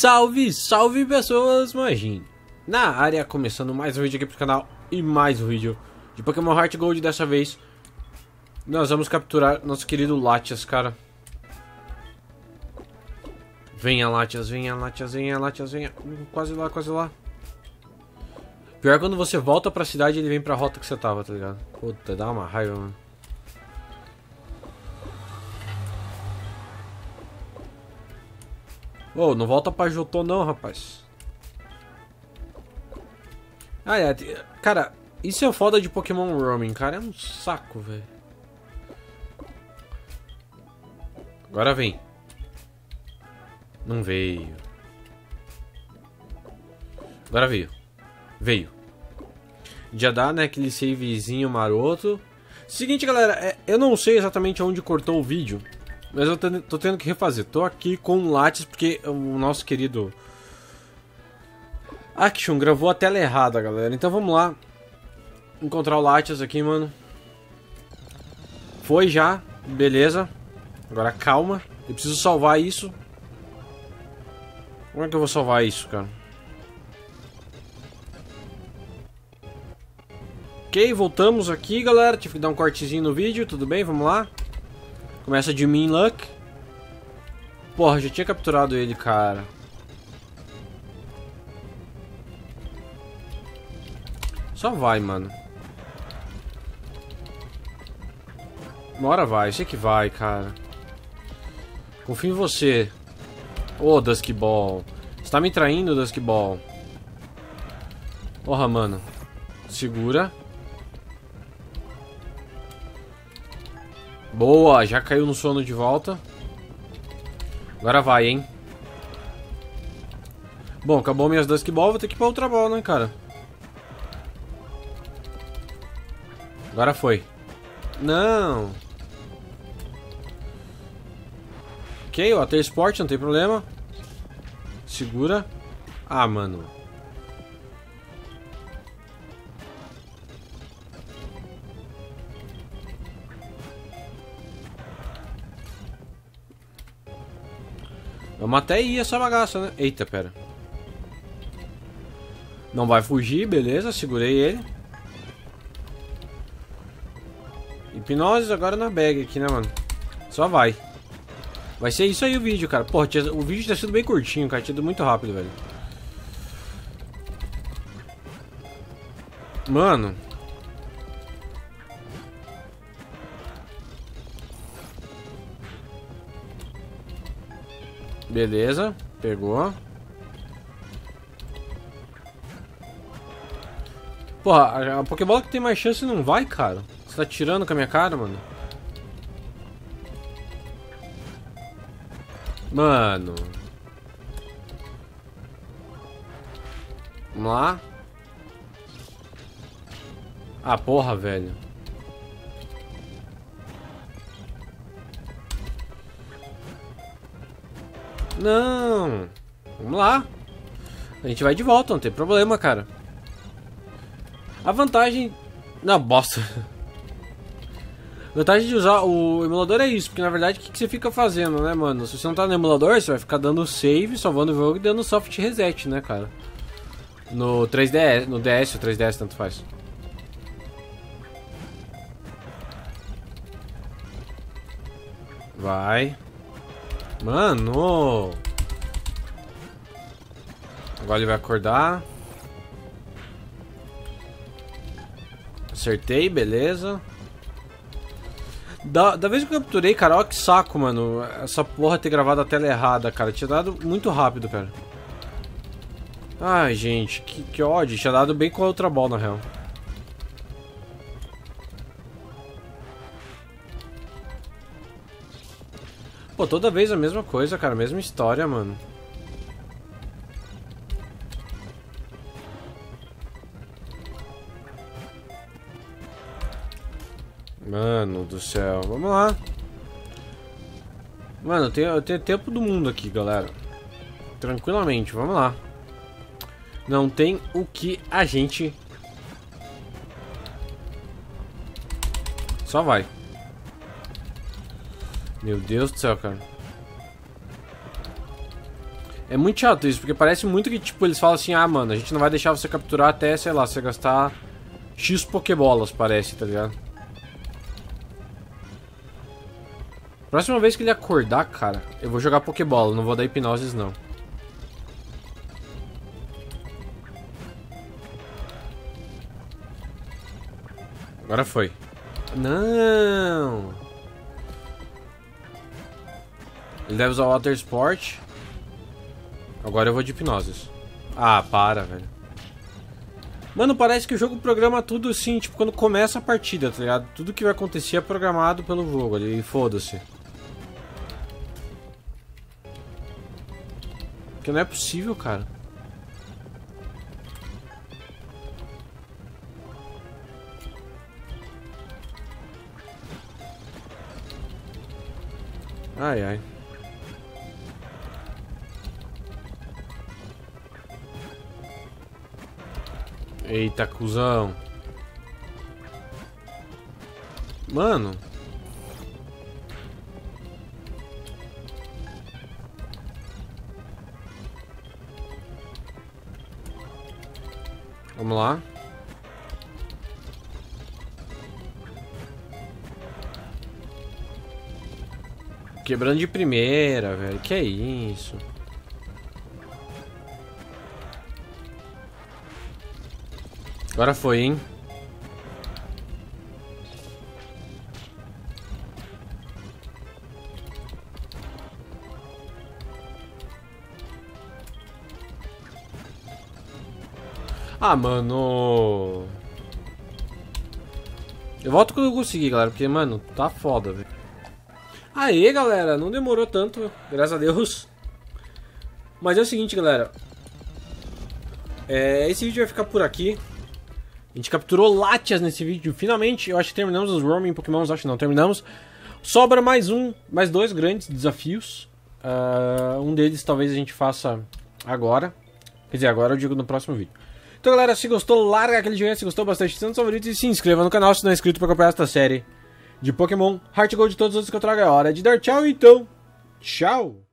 Salve, salve pessoas, Magin! Na área, começando mais um vídeo aqui pro canal e mais um vídeo de Pokémon Heart Gold dessa vez. Nós vamos capturar nosso querido Latias, cara. Venha, Latias, venha, Latias, venha, Latias, venha. Uh, quase lá, quase lá. Pior é quando você volta pra cidade ele vem pra rota que você tava, tá ligado? Puta, dá uma raiva, mano. Ô, oh, não volta pra Jotô não, rapaz. Ah, é. Cara, isso é foda de Pokémon Roaming, cara. É um saco, velho. Agora vem. Não veio. Agora veio. Veio. Já dá, né, aquele savezinho maroto. Seguinte, galera, é, eu não sei exatamente onde cortou o vídeo. Mas eu tô tendo que refazer. Tô aqui com o Lattes porque o nosso querido Action gravou a tela errada, galera. Então vamos lá. Encontrar o Lattes aqui, mano. Foi já. Beleza. Agora calma. Eu preciso salvar isso. Como é que eu vou salvar isso, cara? Ok, voltamos aqui, galera. Tive que dar um cortezinho no vídeo. Tudo bem? Vamos lá. Começa de Min Luck. Porra, já tinha capturado ele, cara. Só vai, mano. Uma hora vai, sei que vai, cara. Confio em você. Ô, oh, Dusky Ball. Você tá me traindo, Dusky Ball. Porra, mano. Segura. Boa, já caiu no sono de volta. Agora vai, hein? Bom, acabou minhas Dusk Ball, vou ter que ir pra outra bola, né, cara? Agora foi. Não. Ok, o AT Sport, não tem problema. Segura. Ah, mano. Vamos até ir essa bagaça, né? Eita, pera. Não vai fugir, beleza, segurei ele. Hipnose agora na bag aqui, né, mano? Só vai. Vai ser isso aí o vídeo, cara. Porra, o vídeo tá sendo bem curtinho, cara. Tinha ido muito rápido, velho. Mano. Beleza, pegou. Porra, a Pokébola que tem mais chance não vai, cara. Você tá tirando com a minha cara, mano? Mano. Vamos lá. Ah, porra, velho. Não. Vamos lá. A gente vai de volta, não tem problema, cara. A vantagem... Na bosta. A vantagem de usar o emulador é isso, porque na verdade o que, que, você fica fazendo, né, mano? Se você não tá no emulador, você vai ficar dando save, salvando o jogo e dando soft reset, né, cara? No 3DS, no DS ou 3DS, tanto faz. Vai. Mano! Agora ele vai acordar. Acertei, beleza. Da, da vez que eu capturei, cara, olha que saco, mano. Essa porra ter gravado a tela errada, cara. Tinha dado muito rápido, cara. Ai, gente, que, que ódio. Tinha dado bem com a outra bola, na real. Pô, toda vez a mesma coisa, cara. Mesma história, mano. Mano do céu. Vamos lá. Mano, eu tenho, eu tenho tempo do mundo aqui, galera. Tranquilamente, vamos lá. Não tem o que a gente... Só vai. Meu Deus do céu, cara. É muito chato isso, porque parece muito que, tipo, eles falam assim, ah, mano, a gente não vai deixar você capturar até, sei lá, você gastar X Pokébolas, parece, tá ligado? Próxima vez que ele acordar, cara, eu vou jogar Pokébola, não vou dar hipnoses, não. Agora foi. Não! Ele deve usar o Water Sport. Agora eu vou de hipnoses. Ah, para, velho. Mano, parece que o jogo programa tudo assim, tipo, quando começa a partida, tá ligado? Tudo que vai acontecer é programado pelo jogo ali, foda-se. Porque não é possível, cara. Ai, ai. Eita, cuzão. Mano. Vamos lá. Quebrando de primeira, velho. Que é isso? Agora foi, hein? Ah, mano. Eu volto quando eu conseguir, galera, porque, mano, tá foda, velho. Aê, galera, não demorou tanto, graças a Deus. Mas é o seguinte, galera. É, esse vídeo vai ficar por aqui. A gente capturou Latias nesse vídeo. Finalmente, eu acho que terminamos os roaming Pokémons, acho que não terminamos. Sobra mais um, mais dois grandes desafios. Uh, um deles talvez a gente faça agora. Quer dizer, agora eu digo no próximo vídeo. Então, galera, se gostou, larga aquele joinha se gostou bastante, tantos favoritos e se inscreva no canal se não é inscrito para acompanhar esta série de Pokémon Heart Gold e todos os outros que eu trago. É hora de dar tchau, então. Tchau!